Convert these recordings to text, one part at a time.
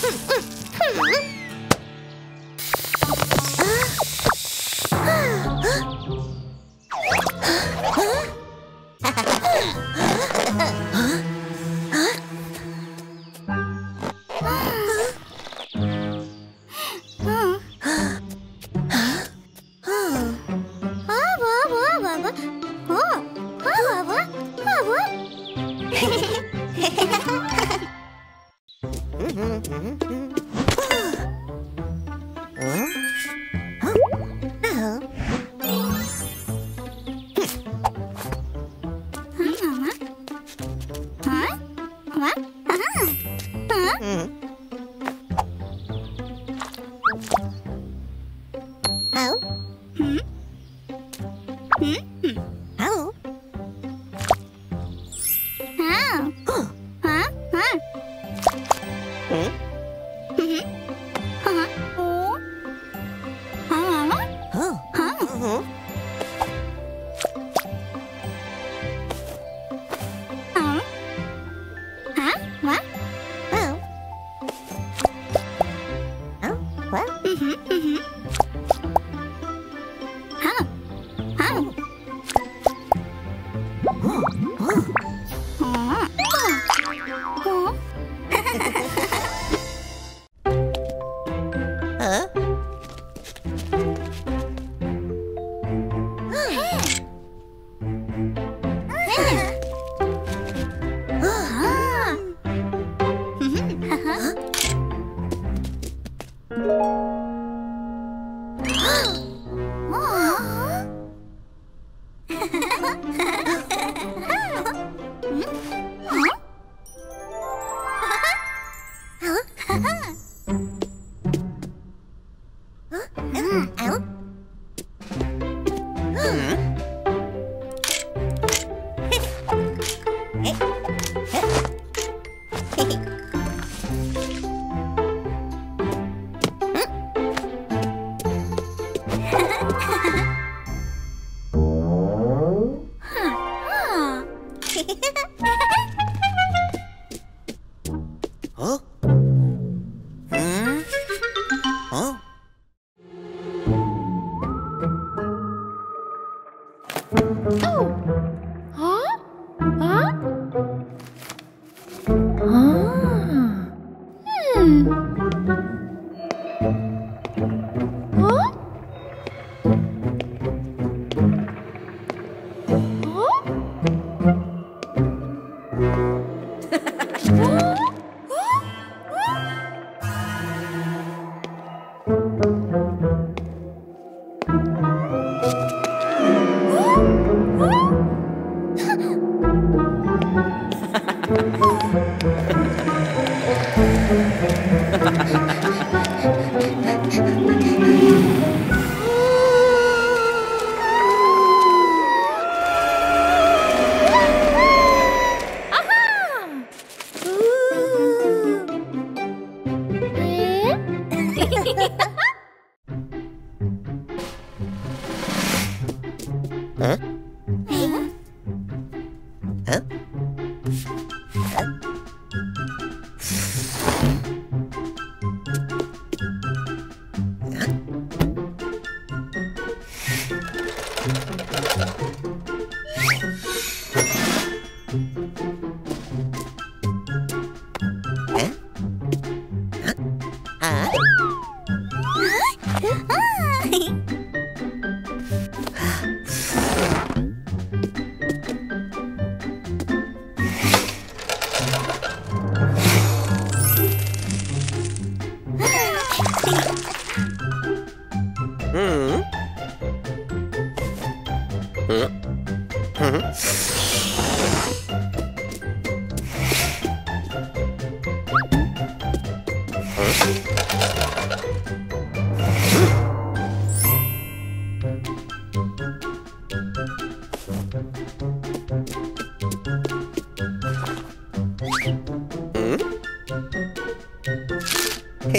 哼哼哼。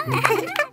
Ha ha ha!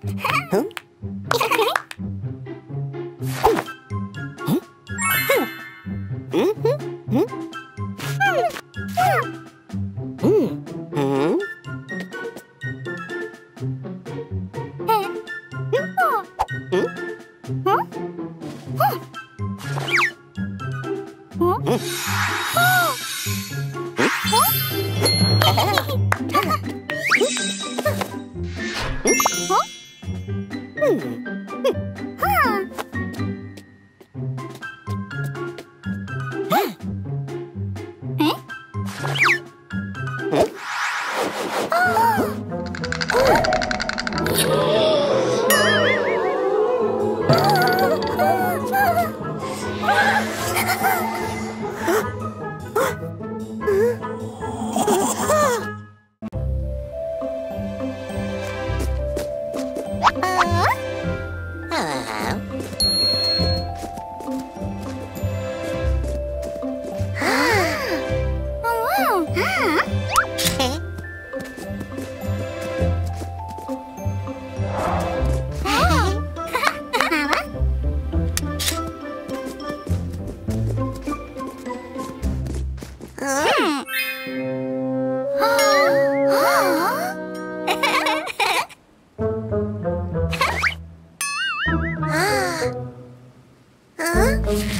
hmm.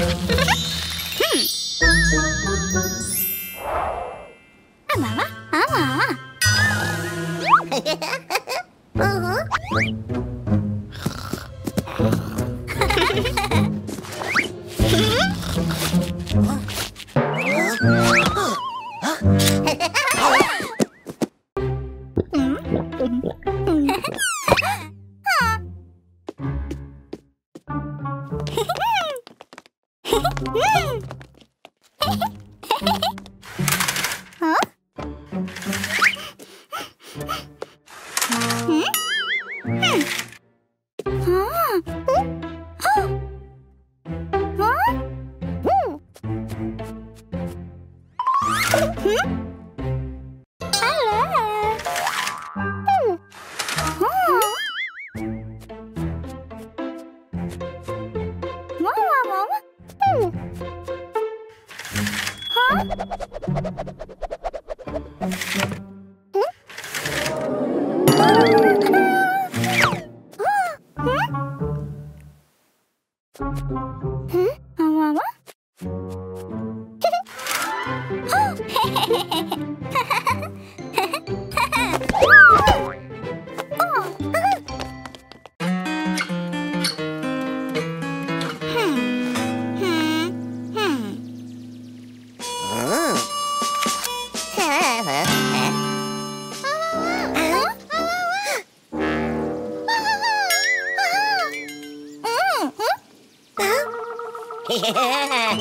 Oh!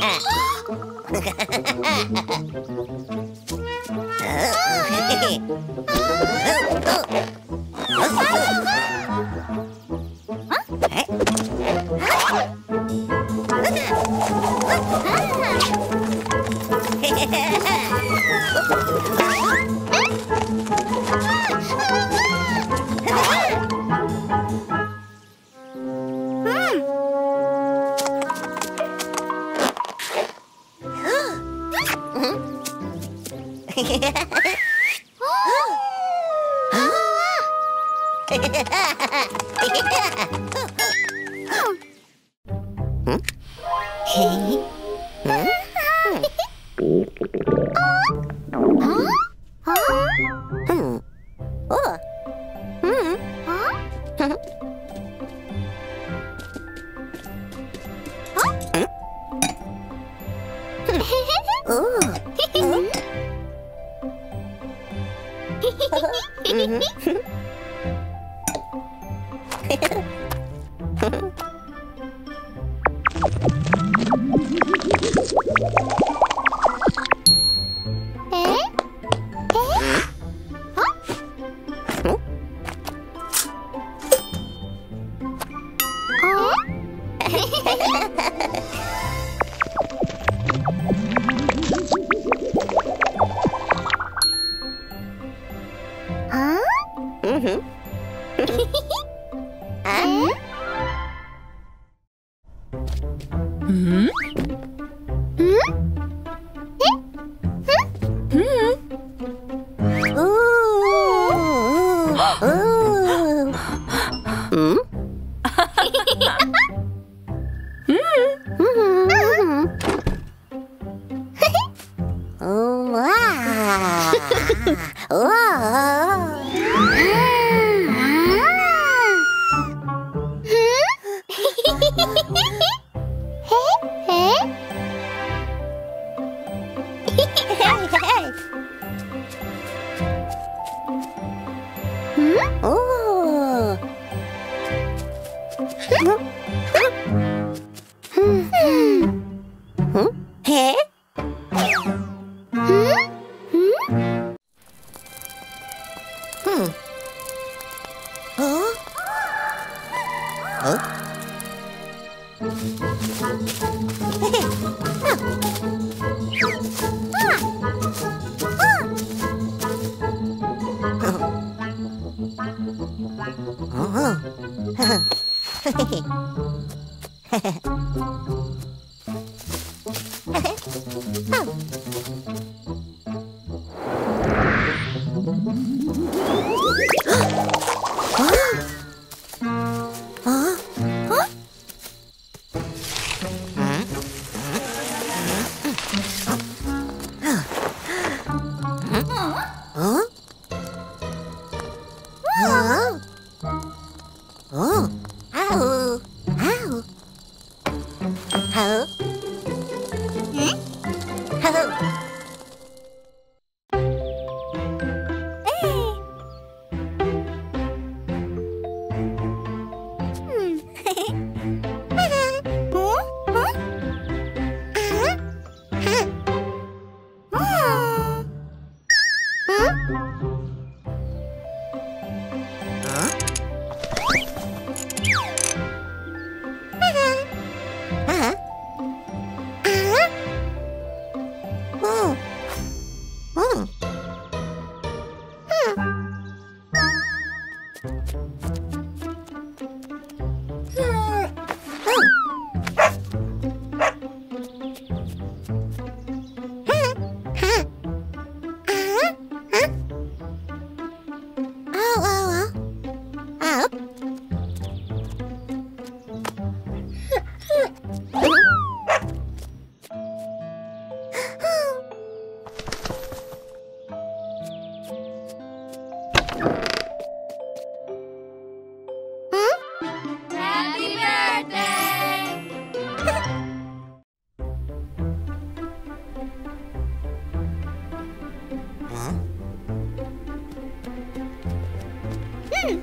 Ha ha ha! oh. 嗯哼嘿嘿嘿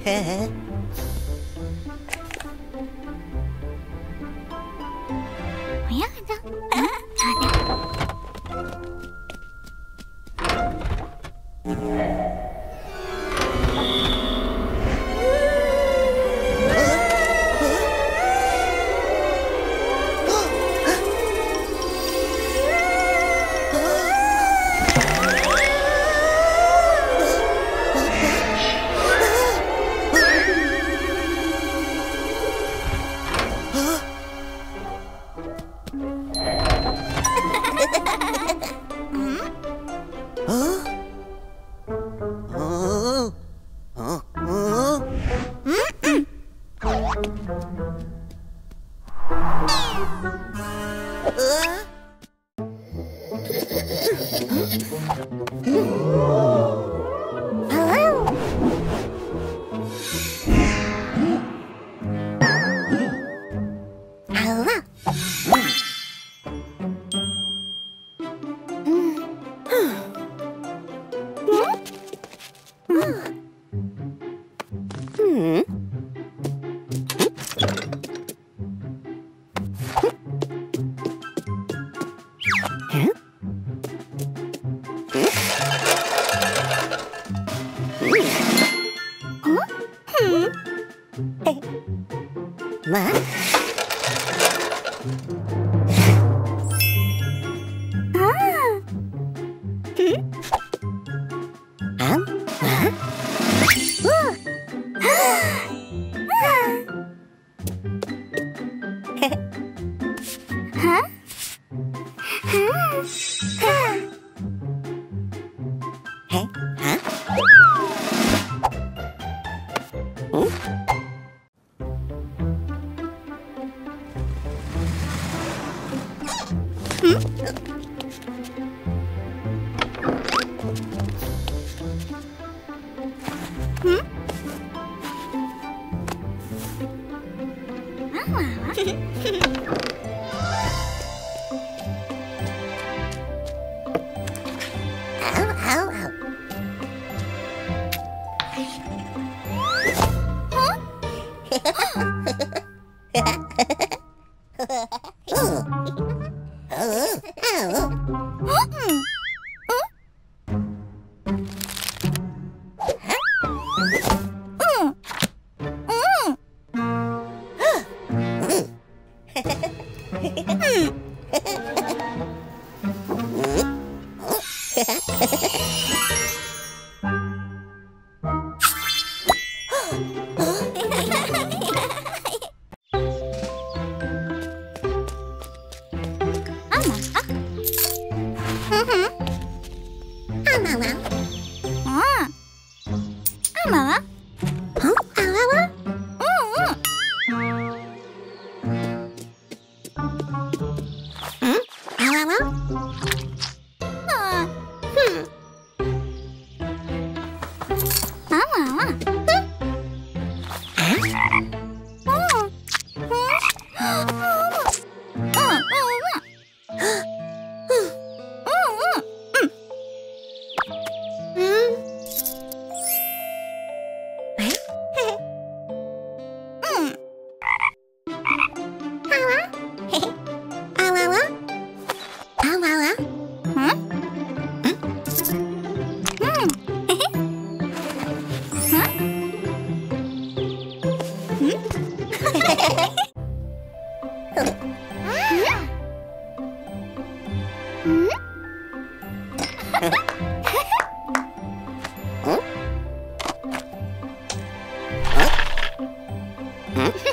Huh? Oh. 么？Mm-hmm.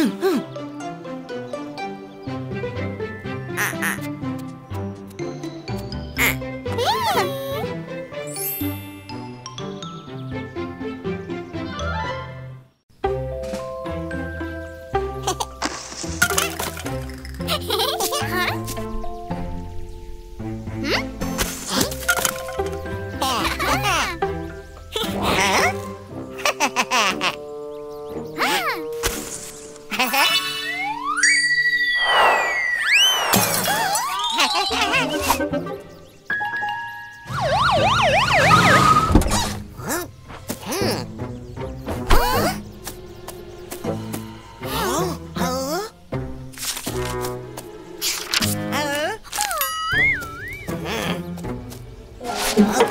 嗯嗯。I